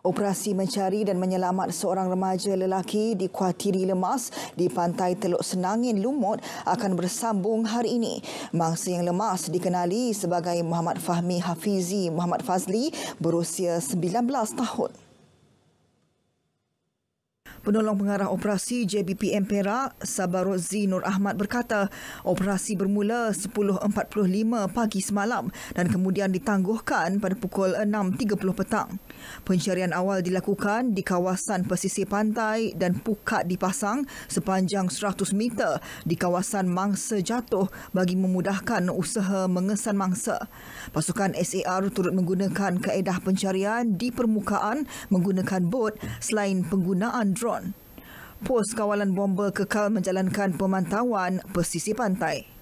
Operasi mencari dan menyelamat seorang remaja lelaki di Kuatiri Lemas di pantai Teluk Senangin Lumut akan bersambung hari ini. Mangsa yang lemas dikenali sebagai Muhammad Fahmi Hafizi Muhammad Fazli berusia 19 tahun. Penolong pengarah operasi JBPM Perak, Sabarozi Nur Ahmad berkata, operasi bermula 10.45 pagi semalam dan kemudian ditangguhkan pada pukul 6.30 petang. Pencarian awal dilakukan di kawasan pesisir pantai dan pukat dipasang sepanjang 100 meter di kawasan mangsa jatuh bagi memudahkan usaha mengesan mangsa. Pasukan SAR turut menggunakan kaedah pencarian di permukaan menggunakan bot selain penggunaan drone. Pos kawalan bomba kekal menjalankan pemantauan pesisir pantai.